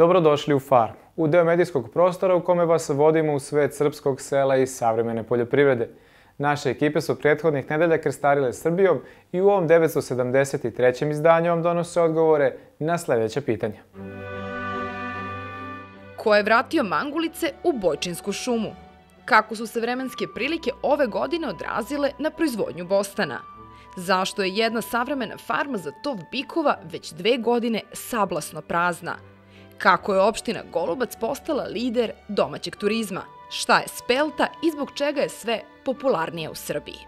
Dobrodošli u Farm, u deo medijskog prostora u kome vas vodimo u svet srpskog sela i savremene poljoprivrede. Naše ekipe su prethodnih nedelja krstarile Srbijom i u ovom 973. izdanju vam donose odgovore na sledeća pitanja. Ko je vratio mangulice u Bojčinsku šumu? Kako su se vremenske prilike ove godine odrazile na proizvodnju bostana? Zašto je jedna savremena farma za tov bikova već dve godine sablasno prazna? Kako je opština Golubac postala lider domaćeg turizma? Šta je spelta i zbog čega je sve popularnije u Srbiji?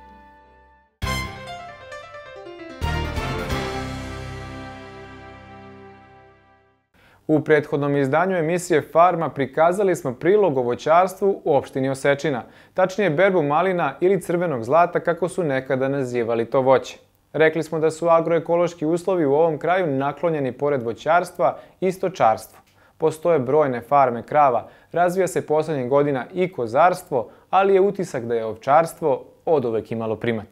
U prethodnom izdanju emisije Farma prikazali smo prilog o voćarstvu u opštini Osečina, tačnije berbu malina ili crvenog zlata kako su nekada nazivali to voće. Rekli smo da su agroekološki uslovi u ovom kraju naklonjeni pored voćarstva i stočarstvu. Postoje brojne farme krava, razvija se poslednjih godina i kozarstvo, ali je utisak da je ovčarstvo od uvek imalo primat.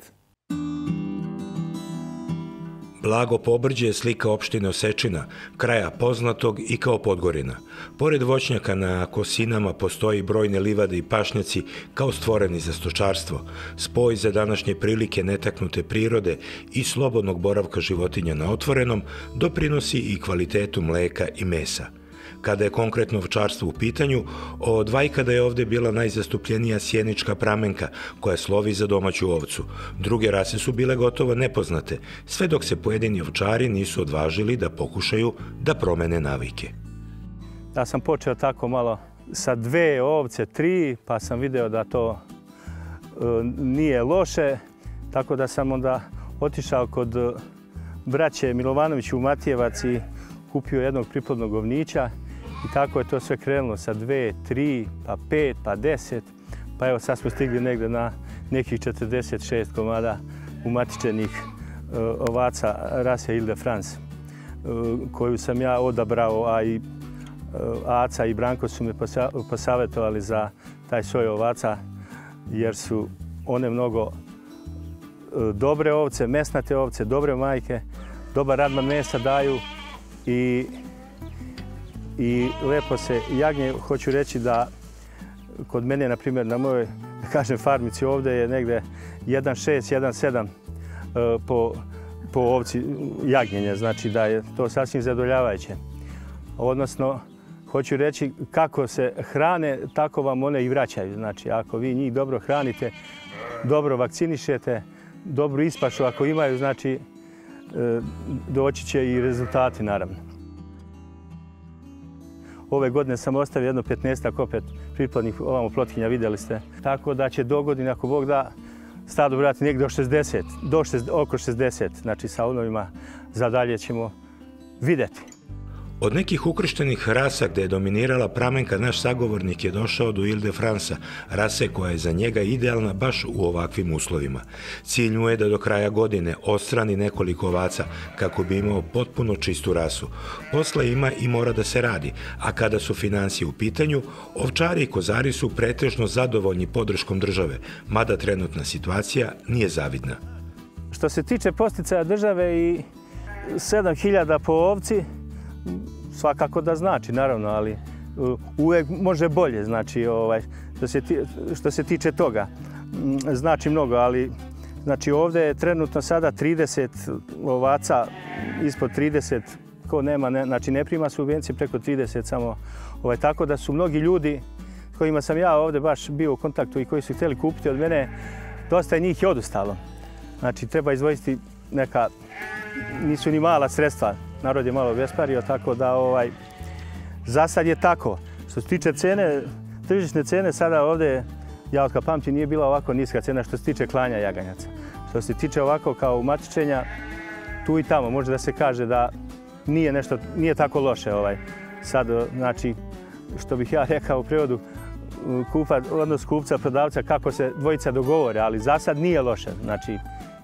Blago Pobrđe je slika opštine Osečina, kraja poznatog i kao Podgorina. Pored voćnjaka na Kosinama postoji brojne livade i pašnjaci kao stvoreni za stočarstvo. Spoj za današnje prilike netaknute prirode i slobodnog boravka životinja na otvorenom doprinosi i kvalitetu mleka i mesa – Kada je konkretno ovčarstvo u pitanju, od vajkada je ovde bila najzastupljenija sjenička pramenka, koja slovi za domaću ovcu. Druge rase su bile gotovo nepoznate, sve dok se pojedini ovčari nisu odvažili da pokušaju da promene navike. Ja sam počeo tako malo sa dve ovce, tri, pa sam video da to e, nije loše, tako da sam onda otišao kod braće Milovanović u Matijevac i kupio jednog priplodnog ovnića I tako je to sve krenulo sa dve, tri, pa pet, pa deset. Pa evo sad smo stigli negde na nekih 46 komada umatičenih uh, ovaca rase Ile France, uh, koju sam ja odabrao, a i uh, Aca i Branko su me posavetovali za taj soj ovaca, jer su one mnogo dobre ovce, mesnate ovce, dobre majke, dobar radna mesa daju i i lepo se jagnje, hoću reći da kod mene, na primjer, na mojoj, da kažem, farmici ovde je negde 1,6, 1,7 e, po, po ovci jagnjenja, znači da je to sasvim zadoljavajuće. Odnosno, hoću reći kako se hrane, tako vam one i vraćaju. Znači, ako vi njih dobro hranite, dobro vakcinišete, dobru ispašu ako imaju, znači, doći će i rezultati, naravno. Ove godine sam ostavio jedno 15 opet priplodnih ovamo plotkinja, videli ste. Tako da će do godine, ako Bog da, stado vrati negdje do 60, do 60, oko 60, znači sa unovima za dalje ćemo videti. Od nekih ukrštenih rasa gde je dominirala pramenka, naš sagovornik je došao do Ile de rase koja je za njega idealna baš u ovakvim uslovima. Cilj mu je da do kraja godine ostrani nekoliko ovaca kako bi imao potpuno čistu rasu. Posla ima i mora da se radi, a kada su financije u pitanju, ovčari i kozari su pretežno zadovoljni podrškom države, mada trenutna situacija nije zavidna. Što se tiče posticaja države i 7000 po ovci, svakako da znači, naravno, ali uvek može bolje, znači, ovaj, što, se ti, što se tiče toga. Mm, znači mnogo, ali znači ovde je trenutno sada 30 ovaca, ispod 30, ko nema, ne, znači ne prima subvencije preko 30 samo. Ovaj, tako da su mnogi ljudi s kojima sam ja ovde baš bio u kontaktu i koji su htjeli kupiti od mene, dosta je njih i odustalo. Znači treba izvojiti neka, nisu ni mala sredstva, narod je malo vespario, tako da ovaj, za sad je tako. Što se tiče cene, tržišne cene sada ovde, ja od pamtim, nije bila ovako niska cena što se tiče klanja jaganjaca. Što se tiče ovako kao umatičenja, tu i tamo može da se kaže da nije nešto, nije tako loše ovaj. Sad, znači, što bih ja rekao u prevodu, kupa, odnos kupca, prodavca, kako se dvojica dogovore, ali za sad nije loše. Znači,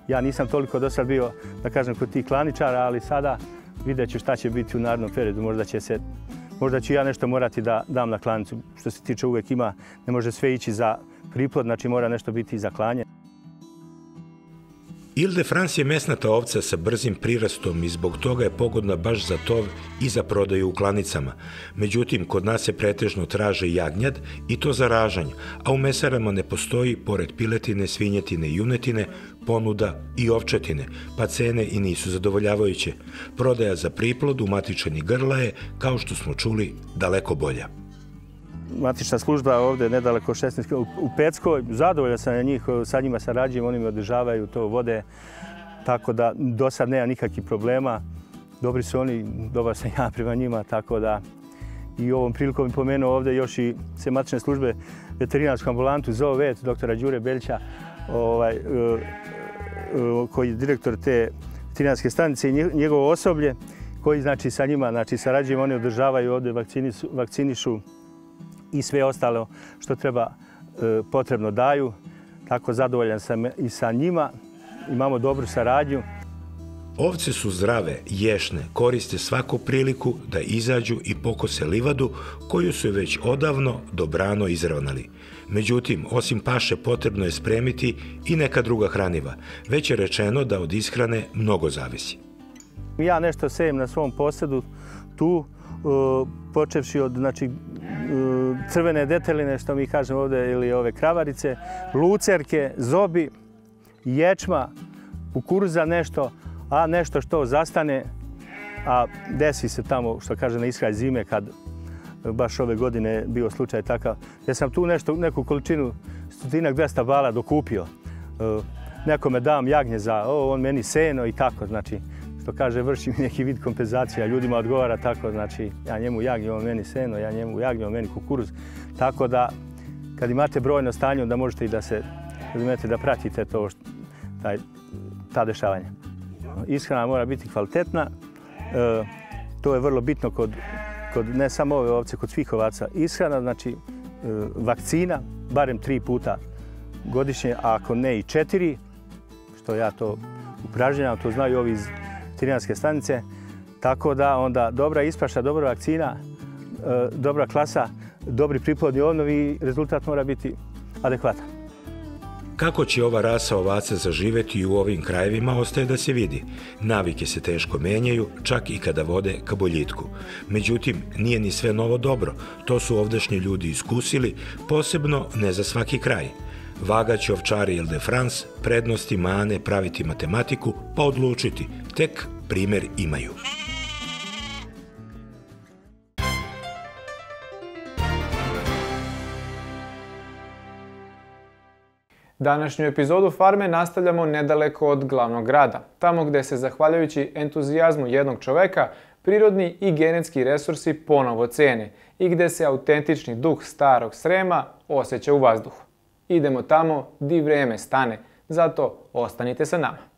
ja nisam toliko do sad bio, da kažem, kod tih klaničara, ali sada vidjet ću šta će biti u narednom periodu. Možda će se Možda ću ja nešto morati da dam na klanicu. Što se tiče uvek ima, ne može sve ići za priplod, znači mora nešto biti i za klanje. Ile de France je mesnata ovca sa brzim prirastom i zbog toga je pogodna baš za tov i za prodaju u klanicama. Međutim, kod nas se pretežno traže jagnjad i to za ražanj, a u mesarama ne postoji, pored piletine, svinjetine i junetine, ponuda i ovčetine, pa cene i nisu zadovoljavajuće. Prodaja za priplod u matičani grla je, kao što smo čuli, daleko bolja matična služba ovde nedaleko 16 u Peckoj. Zadovoljan sam na njih, sa njima sarađujem, oni mi održavaju to vode, tako da do sad nema nikakvih problema. Dobri su oni, dobar sam ja prema njima, tako da i ovom prilikom pomenuo ovde još i sve matične službe veterinarsku ambulantu ZOVET, doktora Đure Belća, ovaj, e, e, koji je direktor te veterinarske stanice i njegovo osoblje, koji znači sa njima znači sarađujem, oni održavaju ovde, vakcinišu, vakcinišu i sve ostalo što treba e, potrebno daju. Tako zadovoljan sam i sa njima. Imamo dobru saradnju. Ovce su zdrave, ješne, koriste svaku priliku da izađu i pokose livadu koju su već odavno dobrano izravnali. Međutim, osim paše potrebno je spremiti i neka druga hraniva. Već je rečeno da od ishrane mnogo zavisi. Ja nešto sejem na svom posedu tu, počevši od znači, crvene deteline, što mi kažemo ovde, ili ove kravarice, lucerke, zobi, ječma, kukuruza nešto, a nešto što zastane, a desi se tamo, što kaže, na iskraj zime, kad baš ove godine bio slučaj takav, ja sam tu nešto, neku količinu, stotinak, 200 bala dokupio. Nekome dam jagnje za, o, on meni seno i tako, znači, što kaže, vrši mi neki vid kompenzacija, ljudima odgovara tako, znači, ja njemu jagnju, on meni seno, ja njemu jagnju, on meni kukuruz. Tako da, kad imate brojno stanje, onda možete i da se, razumete, da pratite to, taj, ta dešavanja. Ishrana mora biti kvalitetna, e, to je vrlo bitno kod, kod ne samo ove ovce, kod svih ovaca. Ishrana, znači, e, vakcina, barem tri puta godišnje, a ako ne i četiri, što ja to upražnjam, to znaju ovi iz veterinarske stanice. Tako da onda dobra ispaša, dobra vakcina, e, dobra klasa, dobri priplodni ovnovi i rezultat mora biti adekvatan. Kako će ova rasa ovaca zaživeti u ovim krajevima ostaje da se vidi. Navike se teško menjaju, čak i kada vode ka boljitku. Međutim, nije ni sve novo dobro. To su ovdašnji ljudi iskusili, posebno ne za svaki kraj. Vagać ovčari Ile de France, prednosti, mane, praviti matematiku, pa odlučiti tek primer imaju. Današnju epizodu Farme nastavljamo nedaleko od glavnog grada, tamo gde se, zahvaljujući entuzijazmu jednog čoveka, prirodni i genetski resursi ponovo cene i gde se autentični duh starog Srema osjeća u vazduhu. Idemo tamo di vreme stane, zato ostanite sa nama.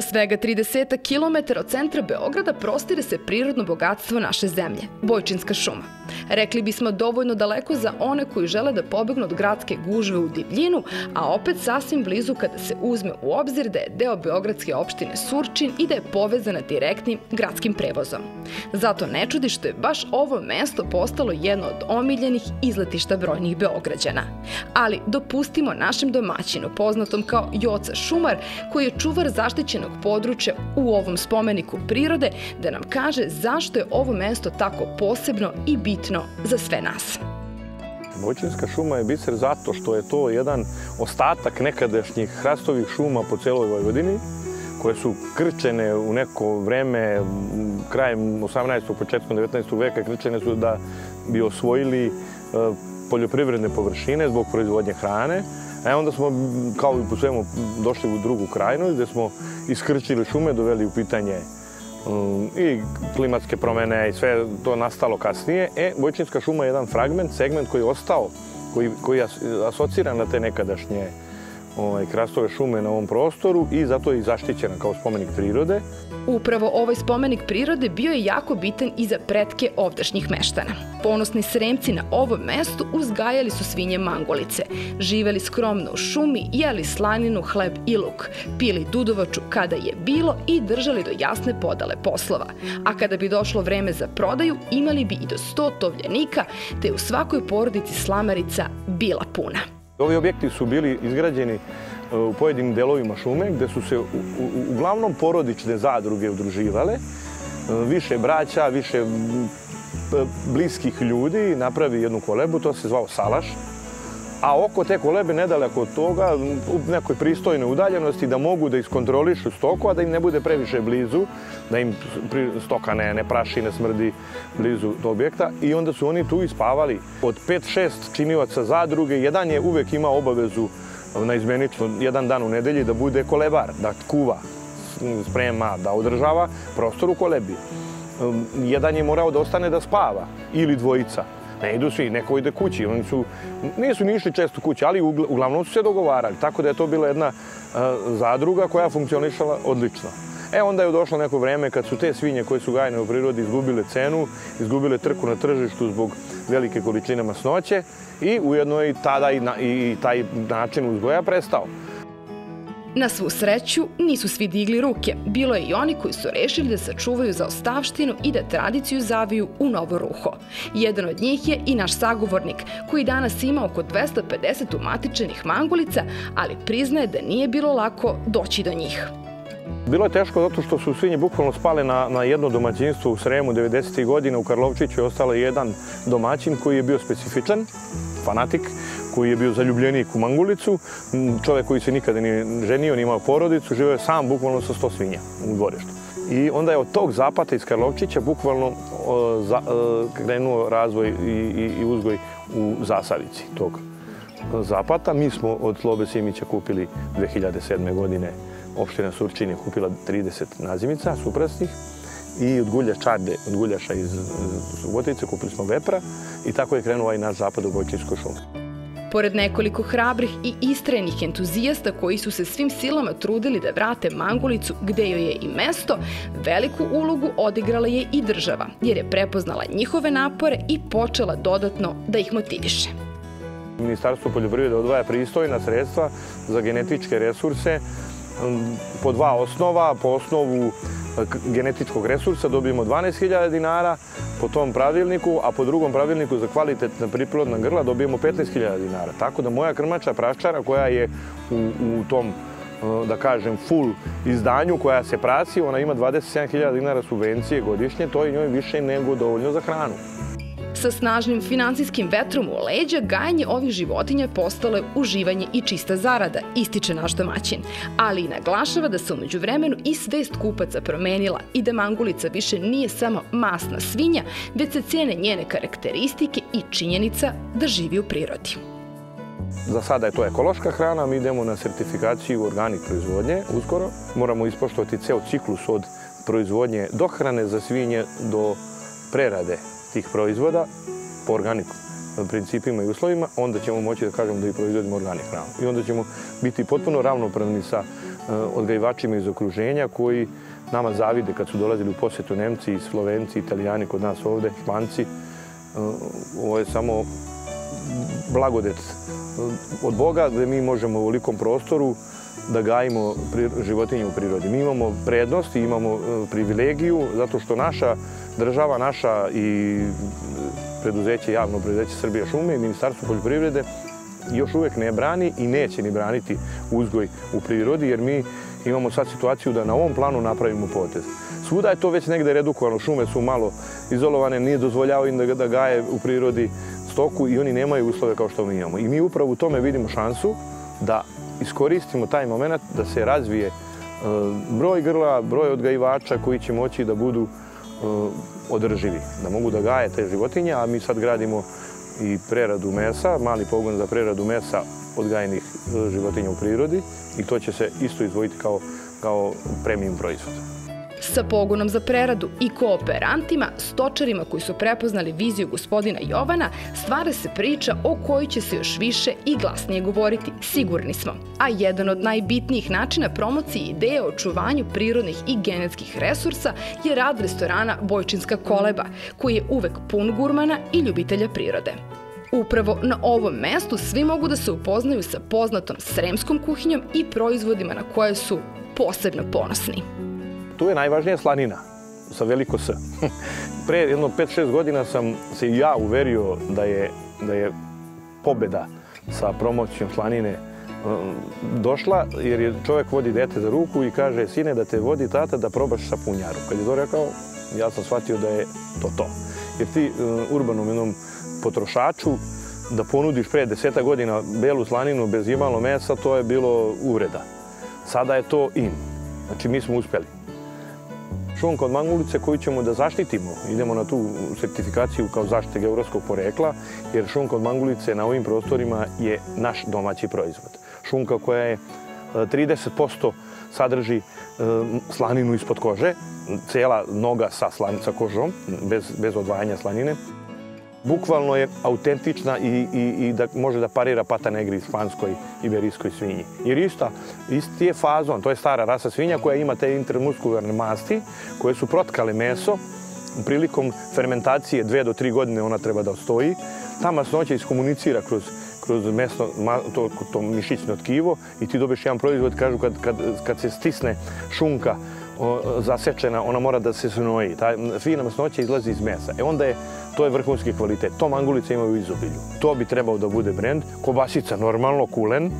Na svega 30 km od centra Beograda prostire se prirodno bogatstvo naše zemlje, Bojčinska šuma. Rekli bismo dovoljno daleko za one koji žele da pobegnu od gradske gužve u divljinu, a opet sasvim blizu kada se uzme u obzir da je deo Beogradske opštine Surčin i da je povezana direktnim gradskim prevozom. Zato ne čudi što je baš ovo mesto postalo jedno od omiljenih izletišta brojnih Beograđana. Ali dopustimo našem domaćinu, poznatom kao Joca Šumar, koji je čuvar zaštićenog područja u ovom spomeniku prirode, da nam kaže zašto je ovo mesto tako posebno i bitno za sve nas. Voćinska šuma je biser zato što je to jedan ostatak nekadašnjih hrastovih šuma po celoj Vojvodini, koje su krčene u neko vreme, krajem 18. početkom 19. veka, krčene su da bi osvojili e, poljoprivredne površine zbog proizvodnje hrane. E onda smo, kao i po svemu, došli u drugu krajinu gde smo iskrčili šume, doveli u pitanje um, i klimatske promene i sve to nastalo kasnije. E, Vojčinska šuma je jedan fragment, segment koji je ostao, koji, koji je asociran na te nekadašnje ovaj, krastove šume na ovom prostoru i zato je i zaštićena kao spomenik prirode. Upravo ovaj spomenik prirode bio je jako bitan i za pretke ovdašnjih meštana. Ponosni sremci na ovom mestu uzgajali su svinje mangolice, živeli skromno u šumi, jeli slaninu, hleb i luk, pili dudovaču kada je bilo i držali do jasne podale poslova. A kada bi došlo vreme za prodaju, imali bi i do 100 tovljenika, te u svakoj porodici slamarica bila puna. Ovi objekti su bili izgrađeni u pojedinim delovima šume gde su se u, uglavnom porodične zadruge udruživale, više braća, više bliskih ljudi napravi jednu kolebu, to se zvao salaš, a oko te kolebe nedaleko od toga, u nekoj pristojnoj udaljenosti, da mogu da iskontrolišu stoku, a da im ne bude previše blizu, da im stoka ne, ne praši, ne smrdi blizu do objekta. I onda su oni tu ispavali. Od 5-6 činivaca zadruge, jedan je uvek imao obavezu na izmenično jedan dan u nedelji da bude kolebar, da kuva, sprema, da održava prostor u kolebi. Jedan je morao da ostane da spava, ili dvojica. Ne idu svi, neko ide kući. Oni su, nisu ni išli često kući, ali uglavnom su se dogovarali. Tako da je to bila jedna zadruga koja funkcionišala odlično. E onda je došlo neko vreme kad su te svinje koje su gajene u prirodi izgubile cenu, izgubile trku na tržištu zbog velike količine masnoće i ujedno je i tada i, na, i taj način uzgoja prestao. Na svu sreću, nisu svi digli ruke. Bilo je i oni koji su rešili da sačuvaju za ostavštinu i da tradiciju zaviju u novo ruho. Jedan od njih je i naš sagovornik, koji danas ima oko 250 umatičenih mangulica, ali priznaje da nije bilo lako doći do njih. Bilo je teško zato što su svinje bukvalno spale na, na jedno domaćinstvo u Sremu 90. godina. U Karlovčiću je ostalo jedan domaćin koji je bio specifičan, fanatik, koji je bio zaljubljenik u Mangulicu, čovek koji se nikada nije ženio, nije imao porodicu, živeo je sam bukvalno sa sto svinja u dvorištu. I onda je od tog zapata iz Karlovčića bukvalno o, krenuo razvoj i, i, i uzgoj u Zasavici tog zapata. Mi smo od Slobe Simića kupili 2007. godine opština Surčin je kupila 30 nazimica suprasnih i od gulja čarde, od guljaša iz Subotice kupili smo vepra i tako je krenuo ovaj naš zapad u Bojčinskoj šumi. Pored nekoliko hrabrih i istrenih entuzijasta koji su se svim silama trudili da vrate Mangulicu gde joj je i mesto, veliku ulogu odigrala je i država, jer je prepoznala njihove napore i počela dodatno da ih motiviše. Ministarstvo poljoprivrede odvaja pristojna sredstva za genetičke resurse po dva osnova. Po osnovu genetičkog resursa dobijemo 12.000 dinara po tom pravilniku, a po drugom pravilniku za kvalitetna priplodna grla dobijemo 15.000 dinara. Tako da moja krmača praščara koja je u, u tom da kažem, full izdanju koja se prasi, ona ima 27.000 dinara subvencije godišnje, to je njoj više nego dovoljno za hranu. Sa snažnim finansijskim vetrom u leđa, gajanje ovih životinja postalo je uživanje i čista zarada, ističe naš domaćin. Ali i naglašava da se umeđu vremenu i svest kupaca promenila i da mangulica više nije samo masna svinja, već se cene njene karakteristike i činjenica da živi u prirodi. Za sada je to ekološka hrana, mi idemo na sertifikaciju organik proizvodnje uskoro. Moramo ispoštovati ceo ciklus od proizvodnje dohrane za svinje do prerade tih proizvoda po organiku principima i uslovima, onda ćemo moći da kažemo da i proizvodimo organik hranu. I onda ćemo biti potpuno ravnopravni sa e, odgajivačima iz okruženja koji nama zavide kad su dolazili u posjetu Nemci, Slovenci, Italijani kod nas ovde, Španci. E, ovo je samo blagodet e, od Boga gde mi možemo u velikom prostoru da gajimo životinje u prirodi. Mi imamo prednost i imamo privilegiju zato što naša država naša i preduzeće, javno preduzeće Srbija šume i Ministarstvo poljoprivrede još uvek ne brani i neće ni braniti uzgoj u prirodi, jer mi imamo sad situaciju da na ovom planu napravimo potez. Svuda je to već negde redukovano, šume su malo izolovane, nije dozvoljao im da, da gaje u prirodi stoku i oni nemaju uslove kao što mi imamo. I mi upravo u tome vidimo šansu da iskoristimo taj moment da se razvije e, broj grla, broj odgajivača koji će moći da budu Uh, održivi, da mogu da gaje te životinje, a mi sad gradimo i preradu mesa, mali pogon za preradu mesa odgajenih uh, životinja u prirodi i to će se isto izvojiti kao, kao premium proizvod. Sa pogonom za preradu i kooperantima, stočarima koji su prepoznali viziju gospodina Jovana, stvara se priča o kojoj će se još više i glasnije govoriti, sigurni smo. A jedan od najbitnijih načina promocije ideje o očuvanju prirodnih i genetskih resursa je rad restorana Bojčinska koleba, koji je uvek pun gurmana i ljubitelja prirode. Upravo na ovom mestu svi mogu da se upoznaju sa poznatom sremskom kuhinjom i proizvodima na koje su posebno ponosni. Tu je najvažnija slanina, sa veliko S. Pre jedno 5-6 godina sam se i ja uverio da je, da je pobeda sa promocijom slanine um, došla, jer je čovjek vodi dete za ruku i kaže, sine, da te vodi tata da probaš sapunjaru. Kad je to rekao, ja sam shvatio da je to to. Jer ti um, urbanom jednom potrošaču da ponudiš pre deseta godina belu slaninu bez imalo mesa, to je bilo uvreda. Sada je to in. Znači, mi smo uspeli. Šunka od mangulice koju ćemo da zaštitimo, idemo na tu sertifikaciju kao zaštite geografskog porekla, jer šunka od mangulice na ovim prostorima je naš domaći proizvod. Šunka koja je 30% sadrži e, slaninu ispod kože, cela noga sa slanica kožom, bez, bez odvajanja slanine. Bukvalno je autentična i, i, i da može da parira pata negri španskoj iberijskoj svinji. Jer ista, isti je fazon, to je stara rasa svinja koja ima te intermuskularne masti koje su protkale meso. Prilikom fermentacije dve do tri godine ona treba da ostoji. Ta masnoća iskomunicira kroz kroz mesno, to, to mišićno tkivo i ti dobiješ jedan proizvod, kažu kad, kad, kad se stisne šunka zasečena, ona mora da se znoji. Ta fina masnoća izlazi iz mesa. E onda je, to je vrhunski kvalitet. To mangulice imaju u izobilju. To bi trebao da bude brend. Kobasica normalno, kulen,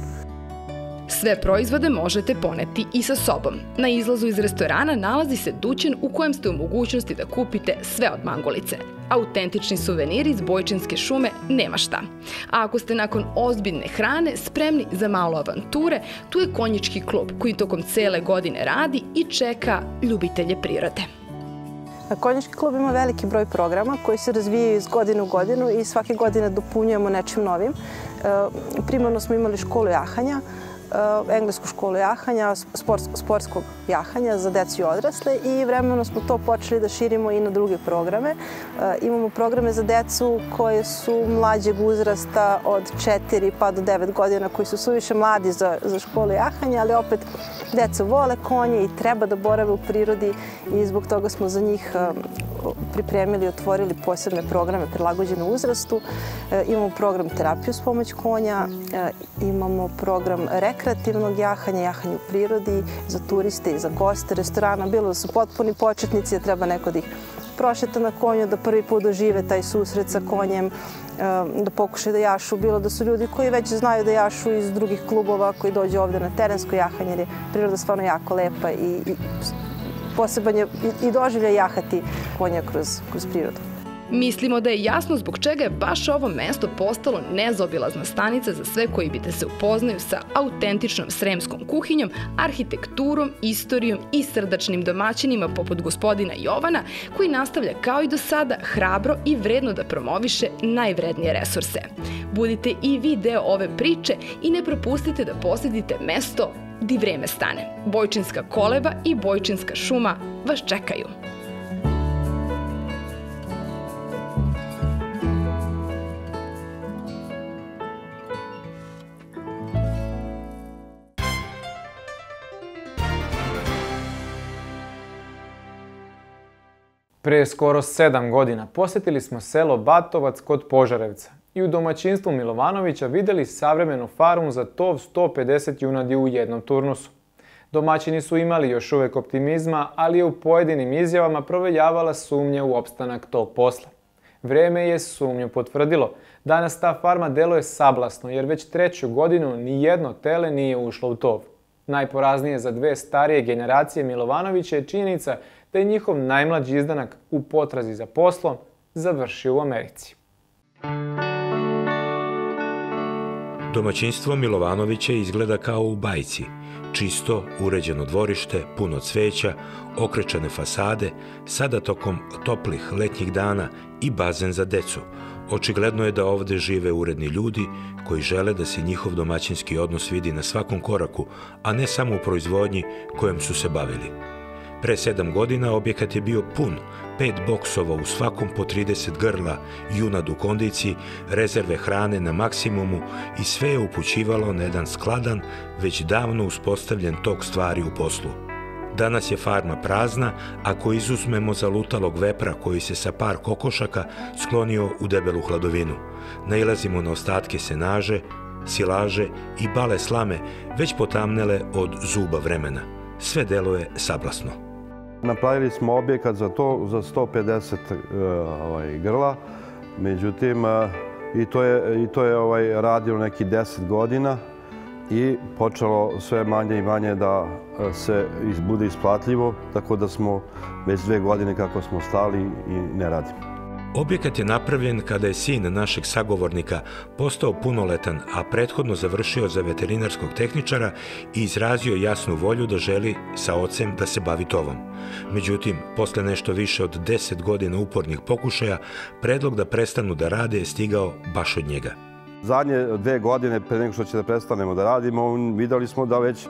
Sve proizvode možete poneti i sa sobom. Na izlazu iz restorana nalazi se dućan u kojem ste u mogućnosti da kupite sve od mangulice. Autentični suveniri iz Bojčinske šume nema šta. A ako ste nakon ozbiljne hrane spremni za malo avanture, tu je konjički klub koji tokom cele godine radi i čeka ljubitelje prirode. Konjički klub ima veliki broj programa koji se razvijaju iz godine u godinu i svake godine dopunjujemo nečim novim. E, primarno smo imali školu jahanja, englesku školu jahanja, sportskog jahanja za decu i odrasle i vremeno smo to počeli da širimo i na druge programe. Eh, imamo programe za decu koje su mlađeg uzrasta od 4 pa do 9 godina koji su suviše mladi za, za školu jahanja, ali opet deca vole konje i treba da borave u prirodi i zbog toga smo za njih eh, pripremili i otvorili posebne programe prilagođene uzrastu. Imamo program terapiju s pomoć konja, imamo program rek rekreativnog jahanja, jahanja u prirodi, za turiste i za goste restorana, bilo da su potpuni početnici, da treba neko da ih prošeta na konju, da prvi put dožive taj susret sa konjem, eh, da pokušaju da jašu, bilo da su ljudi koji već znaju da jašu iz drugih klubova koji dođe ovde na terensko jahanje, jer je priroda stvarno jako lepa i, i poseban je i doživlja jahati konja kroz, kroz prirodu. Mislimo da je jasno zbog čega je baš ovo mesto postalo nezobilazna stanica za sve koji bi da se upoznaju sa autentičnom sremskom kuhinjom, arhitekturom, istorijom i srdačnim domaćinima poput gospodina Jovana, koji nastavlja kao i do sada hrabro i vredno da promoviše najvrednije resurse. Budite i vi deo ove priče i ne propustite da posetite mesto di vreme stane. Bojčinska koleba i Bojčinska šuma vas čekaju. Pre skoro sedam godina posetili smo selo Batovac kod Požarevca i u domaćinstvu Milovanovića videli savremenu farmu za tov 150 junadi u jednom turnusu. Domaćini su imali još uvek optimizma, ali je u pojedinim izjavama provejavala sumnja u opstanak tog posla. Vreme je sumnju potvrdilo. Danas ta farma deluje sablasno, jer već treću godinu ni jedno tele nije ušlo u tov. Najporaznije za dve starije generacije Milovanovića je činjenica da je njihov najmlađi izdanak u potrazi za poslom završio u Americi. Domaćinstvo Milovanovića izgleda kao u bajci. Čisto, uređeno dvorište, puno cveća, okrečane fasade, sada tokom toplih letnjih dana i bazen za decu. Očigledno je da ovde žive uredni ljudi koji žele da se njihov domaćinski odnos vidi na svakom koraku, a ne samo u proizvodnji kojom su se bavili. Pre sedam godina objekat je bio pun, pet boksova u svakom po 30 grla, junad u kondiciji, rezerve hrane na maksimumu i sve je upućivalo na jedan skladan, već davno uspostavljen tok stvari u poslu. Danas je farma prazna, ako izuzmemo zalutalog vepra koji se sa par kokošaka sklonio u debelu hladovinu. Nailazimo na ostatke senaže, silaže i bale slame, već potamnele od zuba vremena. Sve deluje sablasno. Napravili smo objekat za to, za 150 ovaj, grla, međutim, i to je, i to je ovaj, radilo neki 10 godina i počelo sve manje i manje da se bude isplatljivo, tako da smo već dve godine kako smo stali i ne radimo. Objekat je napravljen kada je sin našeg sagovornika postao punoletan, a prethodno završio za veterinarskog tehničara i izrazio jasnu volju da želi sa ocem da se bavi tovom. Međutim, posle nešto više od 10 godina upornih pokušaja, predlog da prestanu da rade je stigao baš od njega. Zadnje dve godine, pre nego što će da prestanemo da radimo, videli smo da već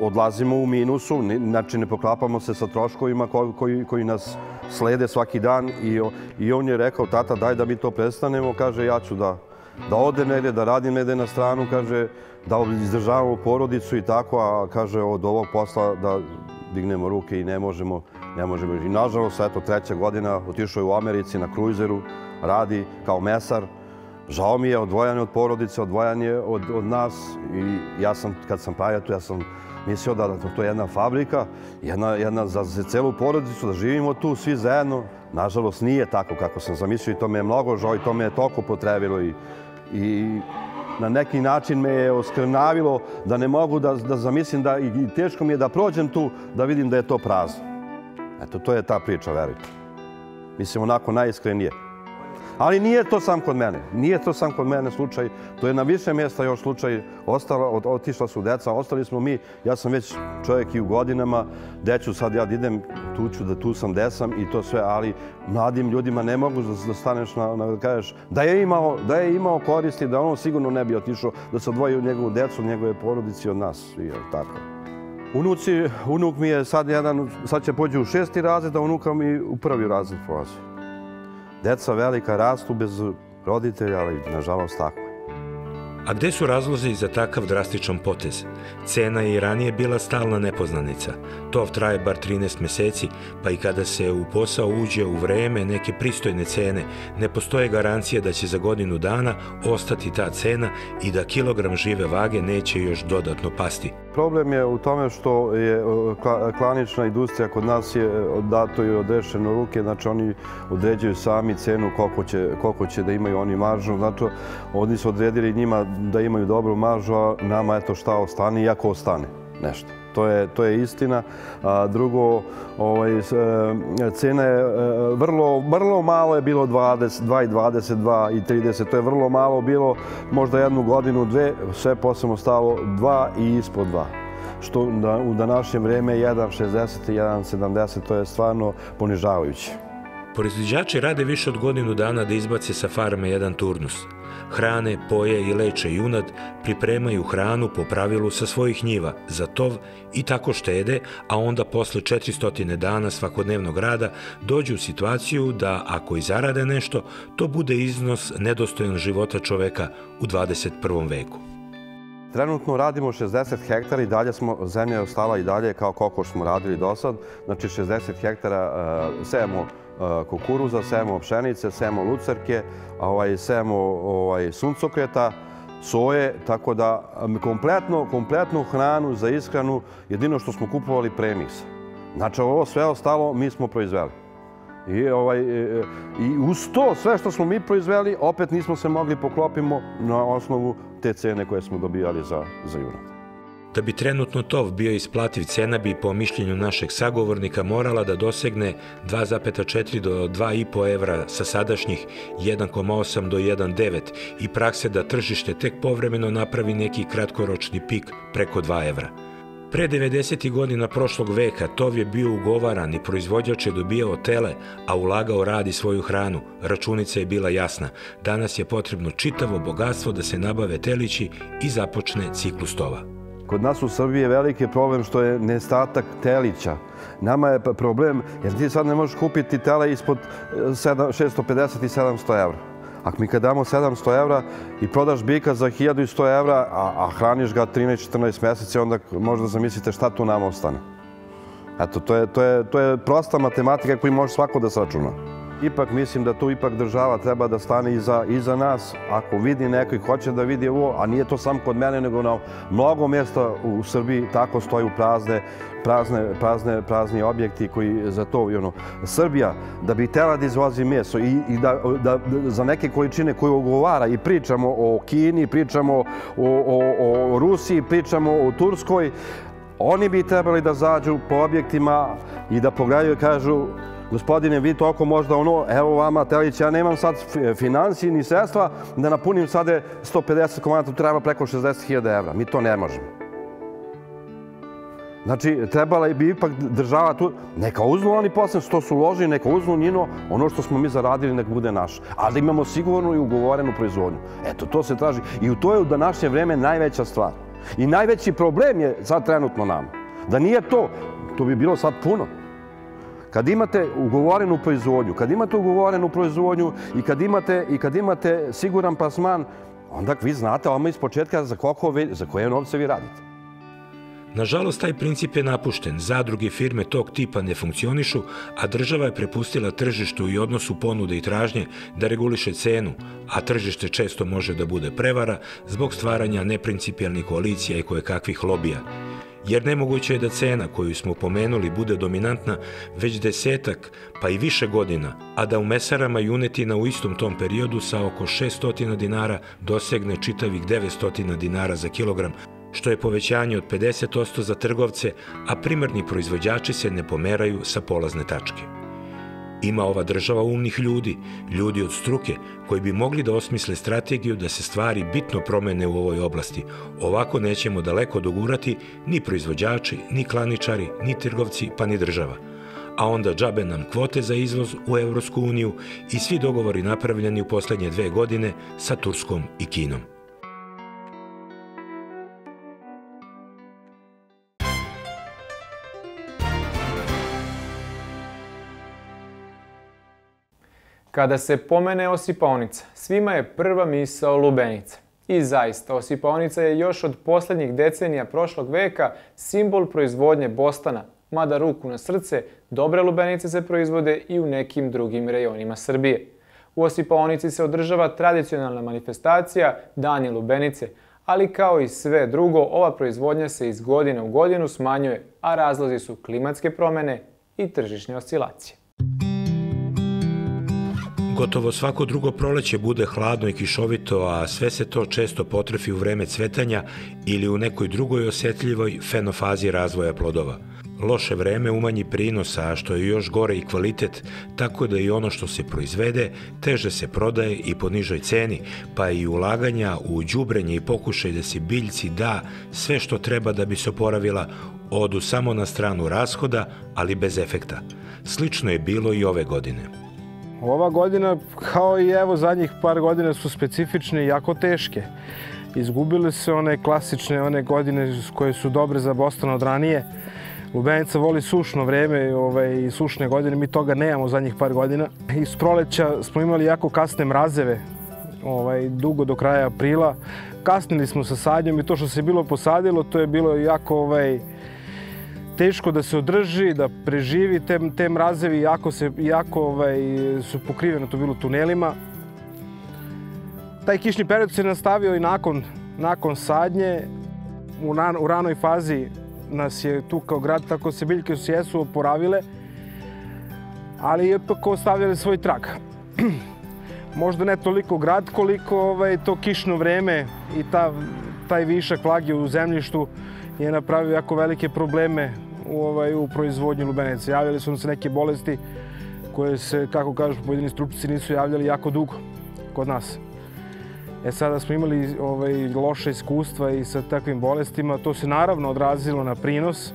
odlazimo u minusu, znači ne poklapamo se sa troškovima koji, koji nas slede svaki dan i, i on je rekao, tata daj da mi to prestanemo, kaže ja ću da, da ode negde, da radim negde na stranu, kaže da izdržavamo porodicu i tako, a kaže od ovog posla da dignemo ruke i ne možemo, ne možemo. I nažalost, eto, treća godina, otišao je u Americi na kruizeru, radi kao mesar, Žao mi je, odvojan je od porodice, odvojan je od, od nas i ja sam, kad sam pravio to, ja sam mislio da, to je jedna fabrika, jedna, jedna za, celu porodicu, da živimo tu svi zajedno. Nažalost, nije tako kako sam zamislio i to me je mnogo žao i to me je toliko potrebilo i, i na neki način me je oskrnavilo da ne mogu da, da zamislim da i teško mi je da prođem tu, da vidim da je to prazno. Eto, to je ta priča, verujte. Mislim, onako najiskrenije. Ali nije to sam kod mene. Nije to sam kod mene slučaj. To je na više mjesta još slučaj. Ostala, otišla su deca, ostali smo mi. Ja sam već čovjek i u godinama. Deću sad ja idem, tu ću da tu sam, desam i to sve. Ali mladim ljudima ne mogu da staneš na, na da kažeš da je imao, da je imao koristi, da on sigurno ne bi otišao da se odvoji od njegovu decu, njegove porodici od nas. I tako. Unuci, unuk mi je sad jedan, sad će pođe u šesti razred, a unuka mi u prvi razred polazi. Deca velika rastu bez roditelja, ali nažalost tako. A gde su razlozi za takav drastičan potez? Cena je i ranije bila stalna nepoznanica. Tov traje bar 13 meseci, pa i kada se u posao uđe u vreme neke pristojne cene, ne postoje garancije da će za godinu dana ostati ta cena i da kilogram žive vage neće još dodatno pasti. Problem je u tome što je klanična industrija kod nas je dato i odrešeno ruke, znači oni određuju sami cenu će, koliko će da imaju oni maržu, znači oni su odredili njima da imaju dobru maržu, a nama eto šta ostane, iako ostane nešto. To je, to je istina. Drugo, ovaj, e, je e, vrlo, vrlo malo je bilo 20, 2 i 22 i 30. To je vrlo malo bilo, možda jednu godinu, dve, sve posebno stalo 2 i ispod 2 što da, u današnje vreme 1,60 i 1,70, to je stvarno ponižavajuće. Proizvođači rade više od godinu dana da izbace sa farme jedan turnus hrane, poje i leče junad, pripremaju hranu po pravilu sa svojih njiva za tov i tako štede, a onda posle 400 dana svakodnevnog rada dođu u situaciju da ako i zarade nešto, to bude iznos nedostojan života čoveka u 21. veku. Trenutno radimo 60 hektara i dalje smo, zemlja je ostala i dalje kao koliko smo radili do sad. Znači 60 hektara uh, sejemo E, kukuruza, sejemo pšenice, sejemo lucerke, ovaj, sejemo ovaj, suncokreta, soje, tako da kompletno, kompletnu hranu za ishranu, jedino što smo kupovali premiks. Znači ovo sve ostalo mi smo proizveli. I, ovaj, e, e, I uz to sve što smo mi proizveli, opet nismo se mogli poklopimo na osnovu te cene koje smo dobijali za, za junat. Da bi trenutno tov bio isplativ, cena bi po mišljenju našeg sagovornika morala da dosegne 2,4 do 2,5 evra sa sadašnjih 1,8 do 1,9 i prakse da tržište tek povremeno napravi neki kratkoročni pik preko 2 evra. Pre 90. godina prošlog veka tov je bio ugovaran i proizvođač je dobijao tele, a ulagao radi svoju hranu. Računica je bila jasna. Danas je potrebno čitavo bogatstvo da se nabave telići i započne ciklus tova. Kod nas u Srbiji je veliki problem što je nestatak telića. Nama je problem, jer ti sad ne možeš kupiti tele ispod 650 i 700 evra. Ako mi kad damo 700 evra i prodaš bika za 1100 evra, a, a hraniš ga 13-14 meseci, onda možda zamislite šta tu nam ostane. Eto, to je, to je, to je prosta matematika koju može svako da sračuna. Ipak mislim da tu ipak država treba da stane iza, nas. Ako vidi neko i hoće da vidi ovo, a nije to samo kod mene, nego na mnogo mjesta u Srbiji tako stoju prazne, prazne, prazne, prazni objekti koji za to, ono, Srbija, da bi tela da izvozi meso i, i da, da, za neke količine koje ugovara i pričamo o Kini, pričamo o, o, o Rusiji, pričamo o Turskoj, oni bi trebali da zađu po objektima i da pogledaju i kažu gospodine, vi toliko možda ono, evo vama, Telić, ja nemam sad finansije ni sredstva da napunim sada 150 komada, treba preko 60.000 evra. Mi to ne možemo. Znači, trebala bi ipak država tu, neka uznu oni posle što su uložili, neka uznu njino, ono što smo mi zaradili, nek bude naš. Ali da imamo sigurnu i ugovorenu proizvodnju. Eto, to se traži. I u to je u današnje vreme najveća stvar. I najveći problem je sad trenutno nam. Da nije to, to bi bilo sad puno. Kad imate ugovorenu proizvodnju, kad imate ugovorenu proizvodnju i kad imate, i kad imate siguran plasman, onda vi znate oma iz početka za, koliko vi, za koje novce vi radite. Nažalost, taj princip je napušten. Zadruge firme tog tipa ne funkcionišu, a država je prepustila tržištu i odnosu ponude i tražnje da reguliše cenu, a tržište često može da bude prevara zbog stvaranja neprincipijalnih koalicija i koje kakvih lobija jer nemoguće je da cena koju smo pomenuli bude dominantna već desetak, pa i više godina, a da u mesarama junetina u istom tom periodu sa oko 600 dinara dosegne čitavih 900 dinara za kilogram, što je povećanje od 50% za trgovce, a primarni proizvođači se ne pomeraju sa polazne tačke. Ima ova država umnih ljudi, ljudi od struke, koji bi mogli da osmisle strategiju da se stvari bitno promene u ovoj oblasti. Ovako nećemo daleko dogurati ni proizvođači, ni klaničari, ni trgovci, pa ni država. A onda džabe nam kvote za izvoz u Evropsku uniju i svi dogovori napravljeni u poslednje dve godine sa Turskom i Kinom. Kada se pomene osipaonica, svima je prva misao lubenica. I zaista, osipaonica je još od poslednjih decenija prošlog veka simbol proizvodnje Bostana, mada ruku na srce, dobre lubenice se proizvode i u nekim drugim rejonima Srbije. U osipaonici se održava tradicionalna manifestacija Dani lubenice, ali kao i sve drugo, ova proizvodnja se iz godine u godinu smanjuje, a razlozi su klimatske promene i tržišne oscilacije. Gotovo svako drugo proleće bude hladno i kišovito, a sve se to često potrefi u vreme cvetanja ili u nekoj drugoj osetljivoj fenofazi razvoja plodova. Loše vreme umanji prinos, a što je još gore i kvalitet, tako da i ono što se proizvede teže se prodaje i po nižoj ceni, pa i ulaganja u đubrenje i pokušaj da se biljci da sve što treba da bi se oporavila, odu samo na stranu rashoda, ali bez efekta. Slično je bilo i ove godine. Ova godina, kao i evo zadnjih par godina, su specifične i jako teške. Izgubile se one klasične one godine koje su dobre za Boston od ranije. Lubenica voli sušno vreme ovaj, i sušne godine, mi toga nemamo zadnjih par godina. Iz proleća smo imali jako kasne mrazeve, ovaj, dugo do kraja aprila. Kasnili smo sa sadnjom i to što se bilo posadilo, to je bilo jako ovaj, teško da se održi, da preživi te, te mrazevi, jako, se, jako ovaj, su pokrivene to bilo tunelima. Taj kišni period se nastavio i nakon, nakon sadnje. U, u ranoj fazi nas je tu kao grad, tako se biljke su jesu oporavile, ali ipak ostavljali svoj trag. Možda ne toliko grad koliko ovaj, to kišno vreme i ta, taj višak vlage u zemljištu je napravio jako velike probleme u, ovaj, u proizvodnju lubenica. Javljali su nam se neke bolesti koje se, kako kažu pojedini stručnici, nisu javljali jako dugo kod nas. E sada smo imali ovaj, loše iskustva i sa takvim bolestima. To se naravno odrazilo na prinos,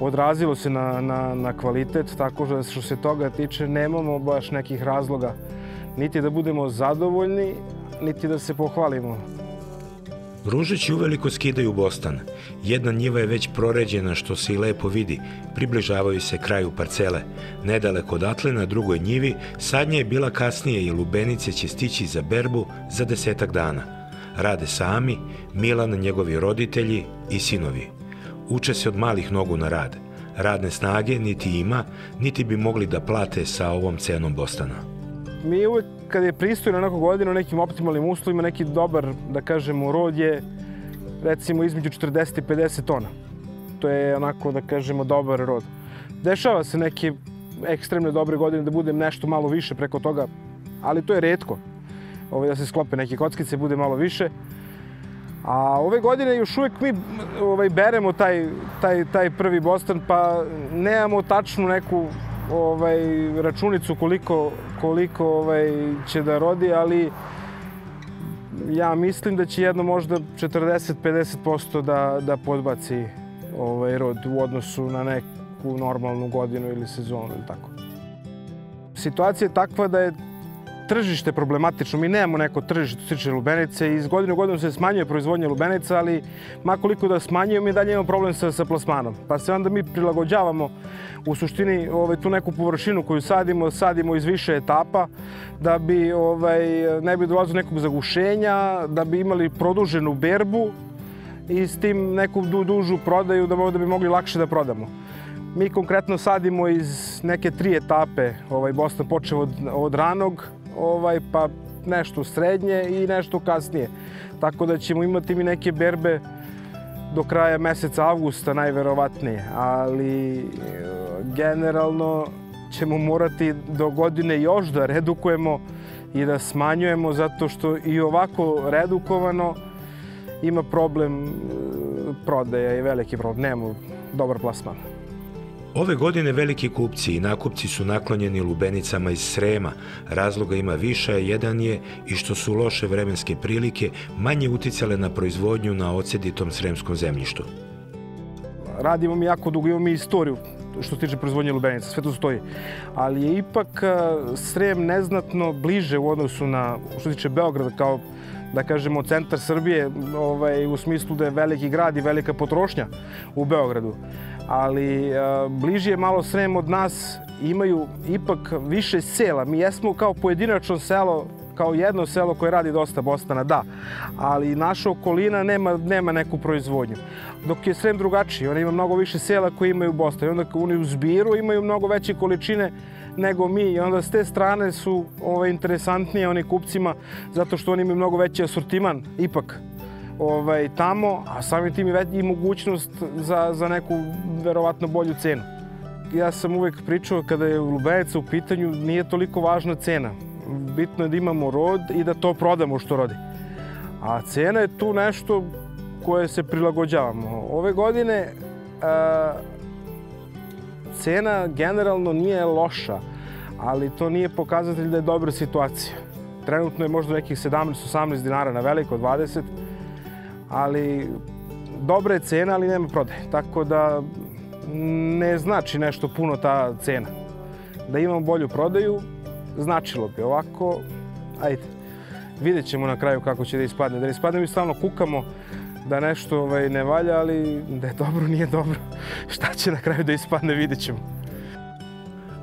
odrazilo se na, na, na kvalitet, tako da što se toga tiče nemamo baš nekih razloga niti da budemo zadovoljni, niti da se pohvalimo. Ružići uveliko skidaju Bostan. Jedna njiva je već proređena što se i lepo vidi. Približavaju se kraju parcele. Nedaleko odatle na drugoj njivi sadnja je bila kasnije i lubenice će stići za berbu za desetak dana. Rade sami, Milan, njegovi roditelji i sinovi. Uče se od malih nogu na rad. Radne snage niti ima, niti bi mogli da plate sa ovom cenom Bostana. Mi uvek kad je pristojno neko godinu u nekim optimalnim uslovima, neki dobar, da kažemo, rod je recimo između 40 i 50 tona. To je onako, da kažemo, dobar rod. Dešava se neke ekstremne dobre godine da bude nešto malo više preko toga, ali to je redko. Ovaj, da se sklope neke kockice, bude malo više. A ove godine još uvek mi ovaj, beremo taj, taj, taj prvi Boston, pa nemamo tačnu neku ovaj, računicu koliko, koliko ovaj, će da rodi, ali ja mislim da će jedno možda 40-50% da, da podbaci ovaj, rod u odnosu na neku normalnu godinu ili sezonu ili tako. Situacija je takva da je tržište problematično. Mi nemamo neko tržište što tiče lubenice i iz godine u godinu se smanjuje proizvodnja lubenica, ali makoliko da smanjujemo mi dalje imamo problem sa, sa plasmanom. Pa se onda mi prilagođavamo u suštini ovaj, tu neku površinu koju sadimo, sadimo iz više etapa da bi ovaj, ne bi dolazilo nekog zagušenja, da bi imali produženu berbu i s tim neku du, dužu prodaju da, da bi mogli lakše da prodamo. Mi konkretno sadimo iz neke tri etape. Ovaj Bosna počeo od, od ranog, ovaj, pa nešto srednje i nešto kasnije. Tako da ćemo imati mi neke berbe do kraja meseca avgusta najverovatnije, ali e, generalno ćemo morati do godine još da redukujemo i da smanjujemo zato što i ovako redukovano ima problem e, prodaja i veliki problem. Nemamo dobar plasman. Ove godine veliki kupci i nakupci su naklonjeni lubenicama iz Srema. Razloga ima više, a jedan je i što su loše vremenske prilike manje uticale na proizvodnju na oceditom sremskom zemljištu. Radimo mi jako dugo, imamo mi istoriju što se tiče proizvodnje lubenica, sve to stoji. Ali je ipak Srem neznatno bliže u odnosu na, što se tiče Beograda, kao da kažemo centar Srbije, ovaj, u smislu da je veliki grad i velika potrošnja u Beogradu ali bliže je malo Srem od nas, imaju ipak više sela. Mi jesmo kao pojedinačno selo, kao jedno selo koje radi dosta bostana, da, ali naša okolina nema, nema neku proizvodnju. Dok je Srem drugačiji, ona ima mnogo više sela koji imaju bostan. I onda oni u zbiru imaju mnogo veće količine nego mi i onda s te strane su ovaj, interesantnije oni kupcima zato što oni imaju mnogo veći asortiman ipak ovaj, tamo, a samim tim i, mogućnost za, za neku verovatno bolju cenu. Ja sam uvek pričao kada je lubenica u pitanju, nije toliko važna cena. Bitno je da imamo rod i da to prodamo što rodi. A cena je tu nešto koje se prilagođavamo. Ove godine a, cena generalno nije loša, ali to nije pokazatelj da je dobra situacija. Trenutno je možda nekih 17-18 dinara na veliko, 20 ali dobra je cena, ali nema prodaje. Tako da ne znači nešto puno ta cena. Da imamo bolju prodaju, značilo bi ovako, ajde, vidjet ćemo na kraju kako će da ispadne. Da ne ispadne mi stalno kukamo da nešto ovaj, ne valja, ali da je dobro, nije dobro. Šta će na kraju da ispadne, vidjet ćemo.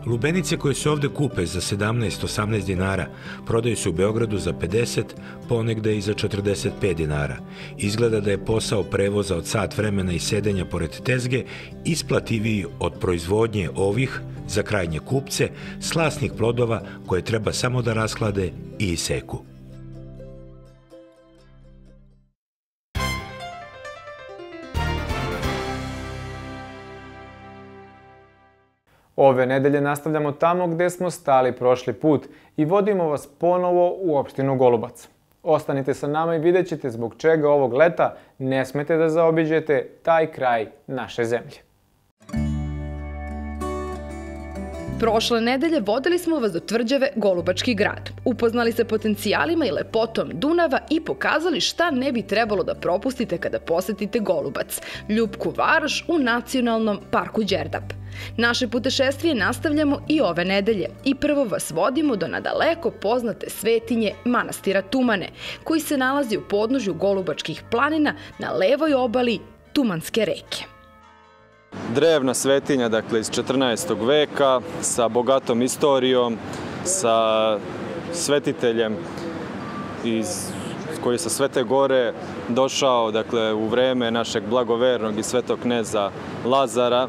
Lubenice koje se ovde kupe za 17-18 dinara prodaju se u Beogradu za 50, ponegde i za 45 dinara. Izgleda da je posao prevoza od sat vremena i sedenja pored tezge isplativiji od proizvodnje ovih za krajnje kupce slasnih plodova koje treba samo da rasklade i iseku. Ove nedelje nastavljamo tamo gde smo stali prošli put i vodimo vas ponovo u opštinu Golubac. Ostanite sa nama i vidjet ćete zbog čega ovog leta ne smete da zaobiđete taj kraj naše zemlje. Prošle nedelje vodili smo vas do tvrđave Golubački grad. Upoznali se potencijalima i lepotom Dunava i pokazali šta ne bi trebalo da propustite kada posetite Golubac, Ljubku Varoš u Nacionalnom parku Đerdap. Naše putešestvije nastavljamo i ove nedelje i prvo vas vodimo do nadaleko poznate svetinje manastira Tumane, koji se nalazi u podnožju Golubačkih planina na levoj obali Tumanske reke. Drevna svetinja, dakle iz 14. veka, sa bogatom istorijom, sa svetiteljem iz koji je sa Svete Gore došao dakle, u vreme našeg blagovernog i svetog kneza Lazara,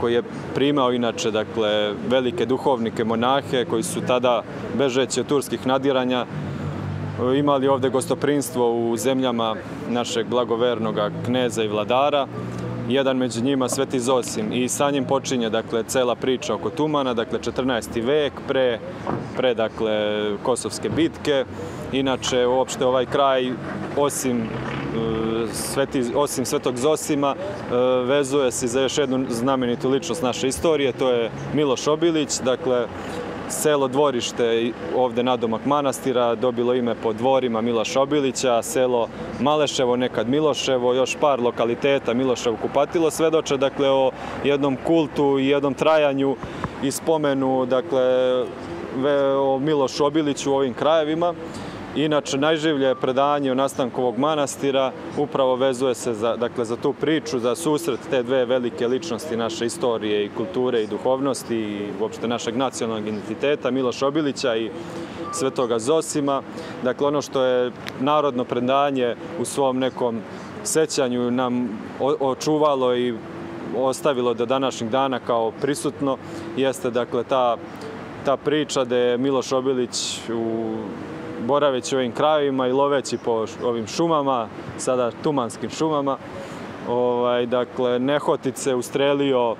koji je primao inače dakle, velike duhovnike, monahe, koji su tada, bežeći od turskih nadiranja, imali ovde gostoprinstvo u zemljama našeg blagovernog kneza i vladara jedan među njima Sveti Zosim i sa njim počinje dakle cela priča oko Tumana, dakle 14. vek pre, pre dakle Kosovske bitke. Inače uopšte ovaj kraj osim e, Sveti, osim Svetog Zosima e, vezuje se za još jednu znamenitu ličnost naše istorije, to je Miloš Obilić, dakle Selo dvorište ovde nadomak manastira dobilo ime po dvorima Miloša Obilića, selo Maleševo, nekad Miloševo, još par lokaliteta Miloševo Kupatilo svedoče dakle o jednom kultu i jednom trajanju i spomenu dakle o Milošu Obiliću u ovim krajevima. Inače, najživlje predanje o nastanku ovog manastira upravo vezuje se za, dakle, za tu priču, za susret te dve velike ličnosti naše istorije i kulture i duhovnosti i uopšte našeg nacionalnog identiteta, Miloš Obilića i Svetoga Zosima. Dakle, ono što je narodno predanje u svom nekom sećanju nam očuvalo i ostavilo do današnjih dana kao prisutno, jeste dakle ta, ta priča da je Miloš Obilić u boraveći ovim krajevima i loveći po ovim šumama, sada tumanskim šumama, ovaj, dakle, nehotice ustrelio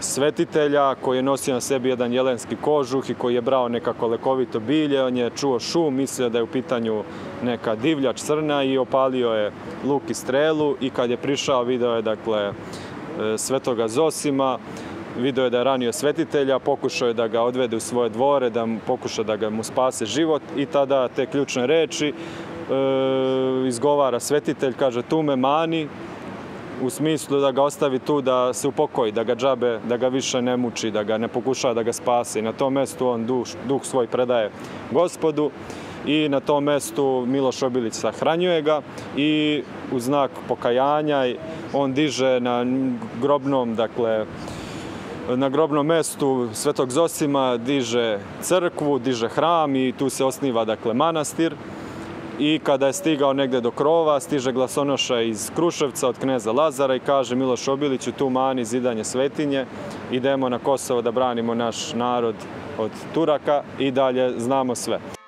svetitelja koji je nosio na sebi jedan jelenski kožuh i koji je brao nekako lekovito bilje. On je čuo šum, mislio da je u pitanju neka divljač crna i opalio je luk i strelu i kad je prišao video je dakle e, svetoga Zosima video je da je ranio svetitelja, pokušao je da ga odvede u svoje dvore, da mu pokuša da ga mu spase život i tada te ključne reči e, izgovara svetitelj, kaže tu me mani, u smislu da ga ostavi tu da se upokoji, da ga džabe, da ga više ne muči, da ga ne pokušava da ga spase. I na tom mestu on duh, duh svoj predaje gospodu i na tom mestu Miloš Obilić sahranjuje ga i u znak pokajanja on diže na grobnom, dakle, na grobnom mestu Svetog Zosima diže crkvu, diže hram i tu se osniva dakle manastir. I kada je stigao negde do krova, stiže glasonoša iz Kruševca od kneza Lazara i kaže Miloš Obiliću tu mani zidanje svetinje, idemo na Kosovo da branimo naš narod od Turaka i dalje znamo sve.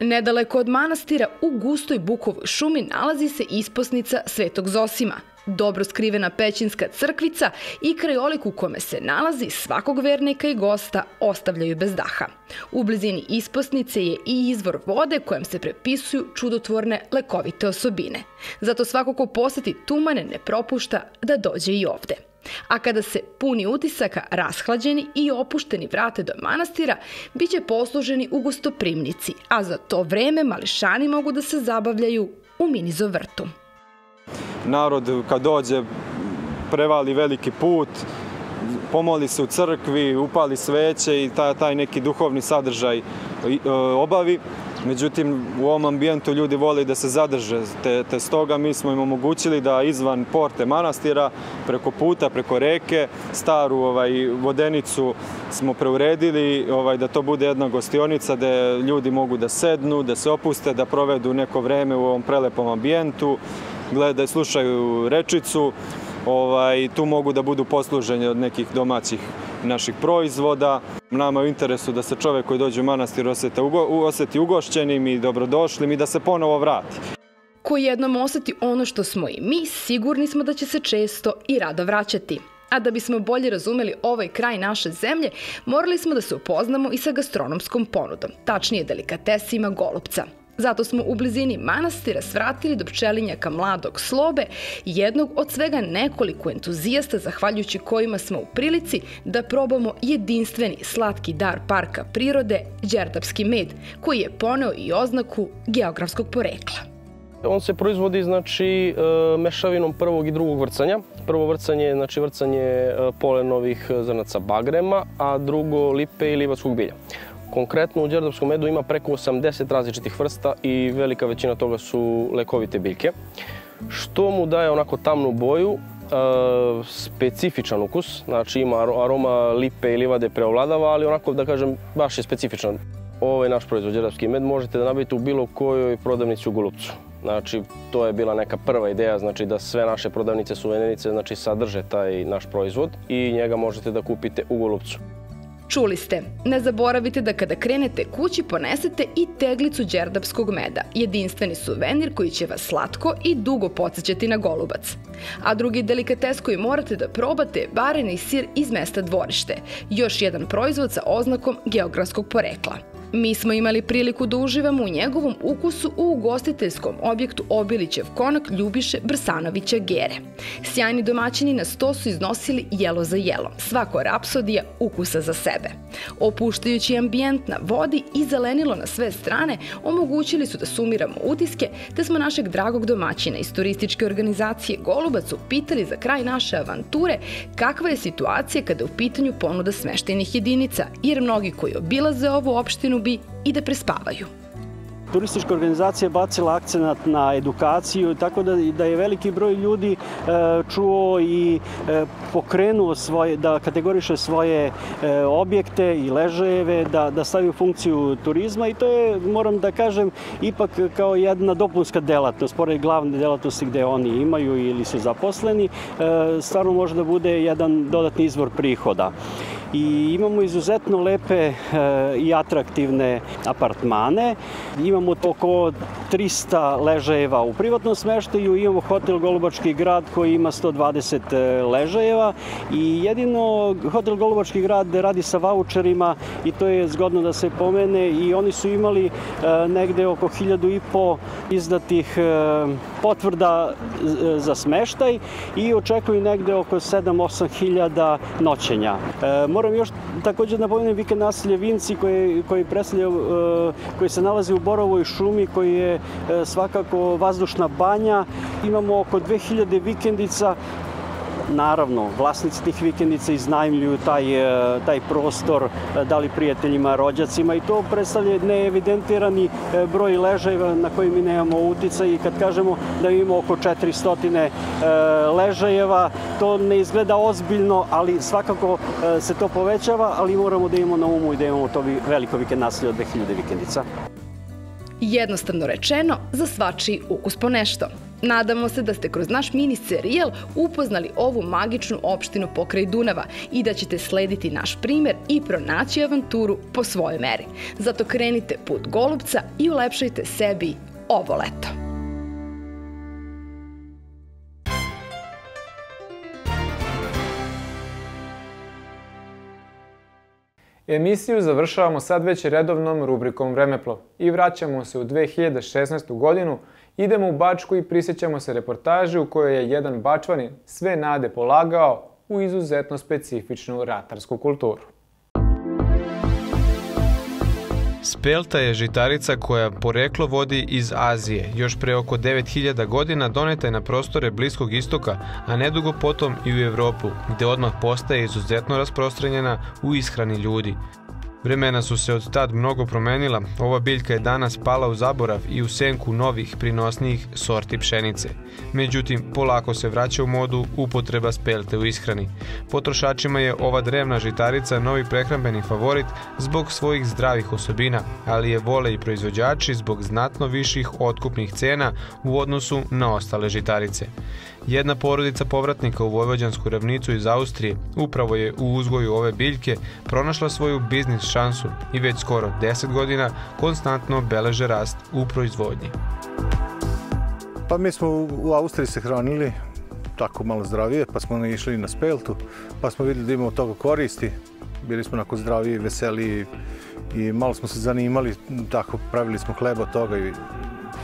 Nedaleko od manastira u gustoj bukovoj šumi nalazi se isposnica Svetog Zosima – dobro skrivena pećinska crkvica i krajolik u kome se nalazi svakog vernika i gosta ostavljaju bez daha. U blizini isposnice je i izvor vode kojem se prepisuju čudotvorne lekovite osobine. Zato svako ko poseti Tumane ne propušta da dođe i ovde. A kada se puni utisaka, rashlađeni i opušteni vrate do manastira, bit će posluženi u gostoprimnici, a za to vreme mališani mogu da se zabavljaju u minizo vrtu narod kad dođe prevali veliki put, pomoli se u crkvi, upali sveće i taj, taj neki duhovni sadržaj e, obavi. Međutim, u ovom ambijentu ljudi vole da se zadrže, te, te stoga mi smo im omogućili da izvan porte manastira, preko puta, preko reke, staru ovaj, vodenicu smo preuredili, ovaj, da to bude jedna gostionica gde ljudi mogu da sednu, da se opuste, da provedu neko vreme u ovom prelepom ambijentu, gledaju, slušaju rečicu, ovaj, tu mogu da budu posluženi od nekih domaćih naših proizvoda. Nama je u interesu da se čovek koji dođe u manastir oseti, ugo, oseti ugošćenim i dobrodošlim i da se ponovo vrati. Ko jednom oseti ono što smo i mi, sigurni smo da će se često i rado vraćati. A da bismo bolje razumeli ovaj kraj naše zemlje, morali smo da se upoznamo i sa gastronomskom ponudom, tačnije delikatesima golupca – Zato smo u blizini manastira svratili do pčelinjaka mladog slobe, jednog od svega nekoliko entuzijasta zahvaljujući kojima smo u prilici da probamo jedinstveni slatki dar parka prirode, Đerdapski med, koji je poneo i oznaku geografskog porekla. On se proizvodi znači e, mešavinom prvog i drugog vrcanja. Prvo vrcanje je znači vrcanje e, polenovih zrnaca bagrema, a drugo lipe i livatskog bilja. Konkretno u đerdapskom medu ima preko 80 različitih vrsta i velika većina toga su lekovite biljke. Što mu daje onako tamnu boju, e, specifičan ukus, znači ima aroma lipe i livade preovladava, ali onako da kažem baš je specifičan. Ovaj naš proizvod, đerdapski med, možete da nabavite u bilo kojoj prodavnici u Golubcu. Znači, to je bila neka prva ideja, znači da sve naše prodavnice, suvenirice, znači sadrže taj naš proizvod i njega možete da kupite u Golubcu. Čuli ste, ne zaboravite da kada krenete kući ponesete i teglicu đerdapskog meda, jedinstveni suvenir koji će vas slatko i dugo podsjećati na golubac. A drugi delikates koji morate da probate je bareni sir iz mesta dvorište, još jedan proizvod sa oznakom geografskog porekla. Mi smo imali priliku da uživamo u njegovom ukusu u ugostiteljskom objektu Obilićev konak Ljubiše Brsanovića Gere. Sjajni domaćini na sto su iznosili jelo za jelo, svako rapsodija ukusa za sebe. Opuštajući ambijent na vodi i zelenilo na sve strane, omogućili su da sumiramo utiske, te smo našeg dragog domaćina iz turističke organizacije Golubac upitali za kraj naše avanture kakva je situacija kada je u pitanju ponuda smeštajnih jedinica, jer mnogi koji obilaze ovu opštinu bi i da prespavaju. Turistička organizacija je bacila akcenat na edukaciju, tako da, da je veliki broj ljudi e, čuo i e, pokrenuo svoje, da kategoriše svoje e, objekte i ležajeve, da, da stavi u funkciju turizma i to je, moram da kažem, ipak kao jedna dopunska delatnost, pored glavne delatnosti gde oni imaju ili su zaposleni, stvarno može da bude jedan dodatni izvor prihoda i imamo izuzetno lepe e, i atraktivne apartmane. Imamo oko 300 ležajeva u privatnom smeštaju, imamo hotel Golubački grad koji ima 120 e, ležajeva i jedino hotel Golubački grad radi sa voucherima i to je zgodno da se pomene i oni su imali e, negde oko 1000 i po izdatih potvrda za smeštaj i očekuju negde oko 7-8 hiljada noćenja. Moram još takođe da napomenem vikend naselje Vinci koji, koji predstavlja, e, koji se nalazi u Borovoj šumi, koji je e, svakako vazdušna banja. Imamo oko 2000 vikendica Naravno, vlasnici tih vikendica iznajmljuju taj, e, taj prostor, e, da li prijateljima, rođacima i to predstavlja neevidentirani e, broj ležajeva na koji mi nemamo utica i kad kažemo da imamo oko 400 ležajeva, to ne izgleda ozbiljno, ali svakako se to povećava, ali moramo da imamo na umu i da imamo to veliko vikend naselje od 2000 vikendica. Jednostavno rečeno, za svačiji ukus po nešto. Nadamo se da ste kroz naš mini serijal upoznali ovu magičnu opštinu pokraj Dunava i da ćete slediti naš primer i pronaći avanturu po svojoj meri. Zato krenite put Golubca i ulepšajte sebi ovo leto. Emisiju završavamo sad već redovnom rubrikom Vremeplov i vraćamo se u 2016. godinu Idemo u Bačku i prisjećamo se reportaže u kojoj je jedan bačvanin sve nade polagao u izuzetno specifičnu ratarsku kulturu. Spelta je žitarica koja poreklo vodi iz Azije. Još pre oko 9000 godina doneta je na prostore Bliskog istoka, a nedugo potom i u Evropu, gde odmah postaje izuzetno rasprostranjena u ishrani ljudi. Vremena su se od tad mnogo promenila, ova biljka je danas pala u zaborav i u senku novih prinosnijih sorti pšenice. Međutim, polako se vraća u modu upotreba spelte u ishrani. Potrošačima je ova drevna žitarica novi prehrambeni favorit zbog svojih zdravih osobina, ali je vole i proizvođači zbog znatno viših otkupnih cena u odnosu na ostale žitarice. Jedna porodica povratnika u Vojvođansku ravnicu iz Austrije upravo je u uzgoju ove biljke pronašla svoju biznis šansu i već skoro 10 godina konstantno beleže rast u proizvodnji. Pa mi smo u Austriji se hranili tako malo zdravije, pa smo išli na speltu, pa smo videli da imamo toga koristi, bili smo onako zdraviji, veseliji i malo smo se zanimali, tako pravili smo hleba toga i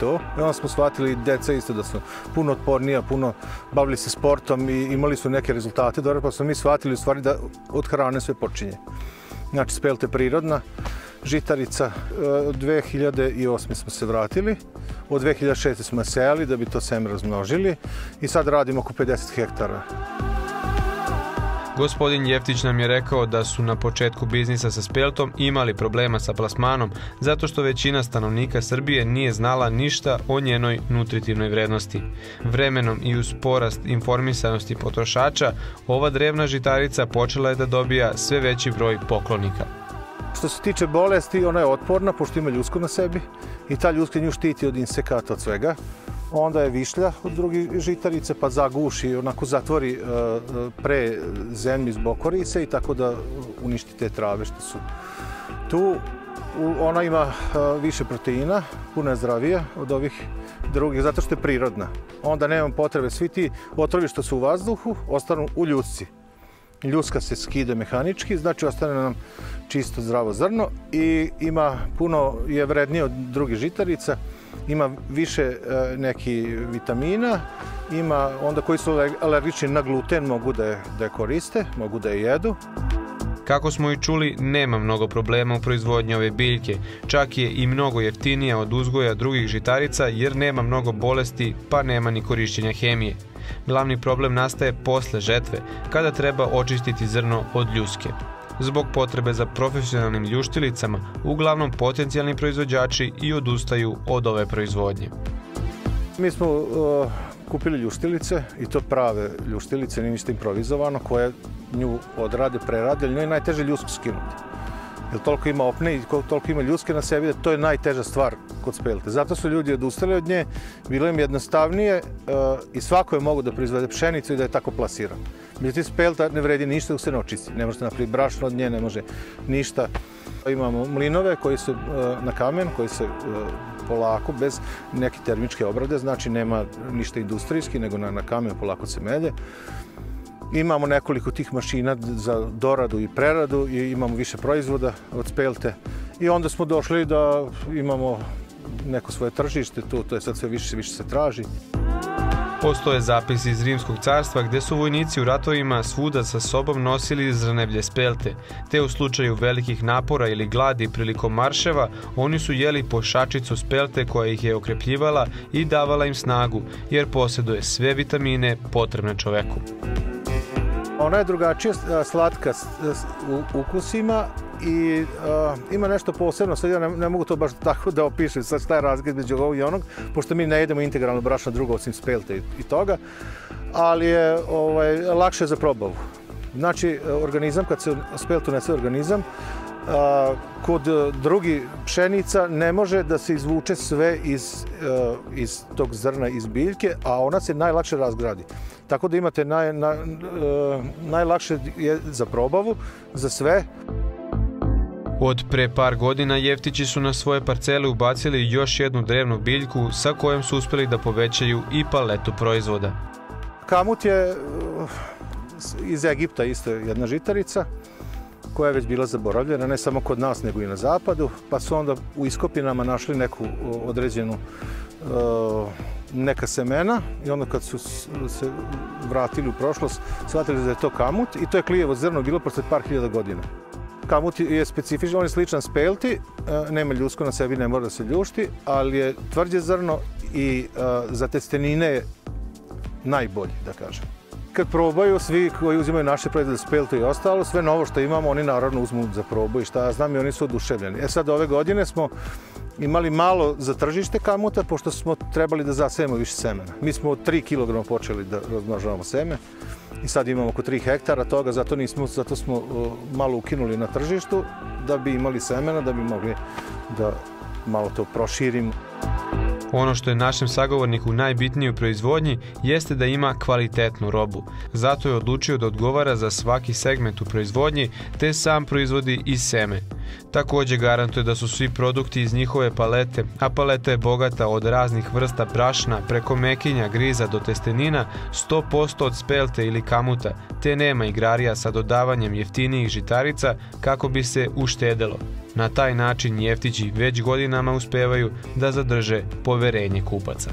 to. I onda smo shvatili deca isto da su puno otpornija, puno bavili se sportom i imali su neke rezultate dobro, pa smo mi shvatili u stvari da od hrane sve počinje. Znači, spelte prirodna, žitarica. Od 2008. smo se vratili, od 2006. smo sejali da bi to seme razmnožili i sad radimo oko 50 hektara. Gospodin Jeftić nam je rekao da su na početku biznisa sa speltom imali problema sa plasmanom zato što većina stanovnika Srbije nije znala ništa o njenoj nutritivnoj vrednosti. Vremenom i uz porast informisanosti potrošača, ova drevna žitarica počela je da dobija sve veći broj poklonika. Što se tiče bolesti, ona je otporna pošto ima ljusko na sebi i ta ljuska nju štiti od insekata, od svega onda je višlja od drugih žitarice, pa zaguši, onako zatvori e, pre zemlji zbog korise i tako da uništi te trave što su tu. Ona ima e, više proteina, puno je zdravija od ovih drugih, zato što je prirodna. Onda nemam potrebe, svi ti otrovi što su u vazduhu ostanu u ljusci. Ljuska se skide mehanički, znači ostane nam čisto zdravo zrno i ima puno, je vrednije od drugih žitarica, ima više e, neki vitamina, ima onda koji su alergični na gluten mogu da je, da je koriste, mogu da je jedu. Kako smo i čuli, nema mnogo problema u proizvodnji ove biljke, čak je i mnogo jeftinija od uzgoja drugih žitarica jer nema mnogo bolesti pa nema ni korišćenja hemije. Glavni problem nastaje posle žetve, kada treba očistiti zrno od ljuske. Zbog potrebe za profesionalnim ljuštilicama, uglavnom potencijalni proizvođači i odustaju od ove proizvodnje. Mi smo uh, kupili ljuštilice i to prave ljuštilice, nije ništa improvizovano, koje nju odrade, prerade, ali je najteže ljusku skinuti. Jer toliko ima opne i toliko ima ljuske na sebi to je najteža stvar kod spelte. Zato su ljudi odustali od nje, bilo im jednostavnije uh, i svako je mogu da proizvede pšenicu i da je tako plasira. Međutim, spelta ne vredi ništa dok se ne očisti. Ne možete napraviti brašno od nje, ne može ništa. Imamo mlinove koji su uh, na kamen, koji se uh, polako, bez neke termičke obrade, znači nema ništa industrijski, nego na, na kamen polako se melje. Imamo nekoliko tih mašina za doradu i preradu i imamo više proizvoda od spelte. I onda smo došli da imamo neko svoje tržište, tu, to je sad sve više, više se traži. Postoje zapisi iz Rimskog carstva gde su vojnici u ratovima svuda sa sobom nosili zrneblje spelte, te u slučaju velikih napora ili gladi prilikom marševa, oni su jeli po šačicu spelte koja ih je okrepljivala i davala im snagu, jer posjeduje sve vitamine potrebne čoveku. Ona je drugačija slatka u ukusima i uh, ima nešto posebno, sad ja ne, ne mogu to baš tako da opišem sad šta je razgled između ovog i onog, pošto mi ne jedemo integralno brašno drugo osim spelte i, i toga, ali je ovaj, lakše za probavu. Znači, organizam, kad se spelt unese organizam, kod drugi pšenica ne može da se izvuče sve iz, a, iz tog zrna, iz biljke, a ona se najlakše razgradi. Tako da imate naj, na, a, najlakše je za probavu, za sve. Od pre par godina Jeftići su na svoje parcele ubacili još jednu drevnu biljku sa kojom su uspeli da povećaju i paletu proizvoda. Kamut je iz Egipta isto jedna žitarica koja je već bila zaboravljena, ne samo kod nas, nego i na zapadu, pa su onda u iskopinama našli neku određenu neka semena i onda kad su se vratili u prošlost, shvatili da je to kamut i to je klijevo zrno bilo posle par hiljada godina. Kamut je specifičan, on je sličan spelti, nema ljusko na sebi, ne mora da se ljušti, ali je tvrđe zrno i za testenine je najbolji, da kažem. Kad probaju, svi koji uzimaju naše proizvode spelto i ostalo, sve novo što imamo, oni naravno uzmu za probu i šta ja znam i oni su oduševljeni. E sad, ove godine smo imali malo za tržište kamuta, pošto smo trebali da zasejemo više semena. Mi smo od 3 kg počeli da razmnožavamo seme i sad imamo oko 3 hektara toga, zato, nismo, zato smo malo ukinuli na tržištu da bi imali semena, da bi mogli da malo to proširimo. Ono što je našem sagovorniku najbitnije u proizvodnji jeste da ima kvalitetnu robu. Zato je odlučio da odgovara za svaki segment u proizvodnji te sam proizvodi i seme. Takođe garantuje da su svi produkti iz njihove palete, a paleta je bogata od raznih vrsta brašna, preko mekinja, griza do testenina, 100% od spelte ili kamuta, te nema igrarija sa dodavanjem jeftinijih žitarica kako bi se uštedelo. Na taj način jeftići već godinama uspevaju da zadrže poverenje kupaca.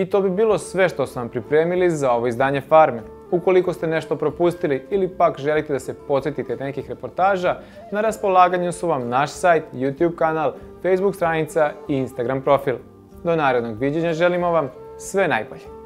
I to bi bilo sve što sam pripremili za ovo izdanje Farme. Ukoliko ste nešto propustili ili pak želite da se podsjetite nekih reportaža, na raspolaganju su vam naš sajt, YouTube kanal, Facebook stranica i Instagram profil. Do narednog viđenja želimo vam sve najbolje.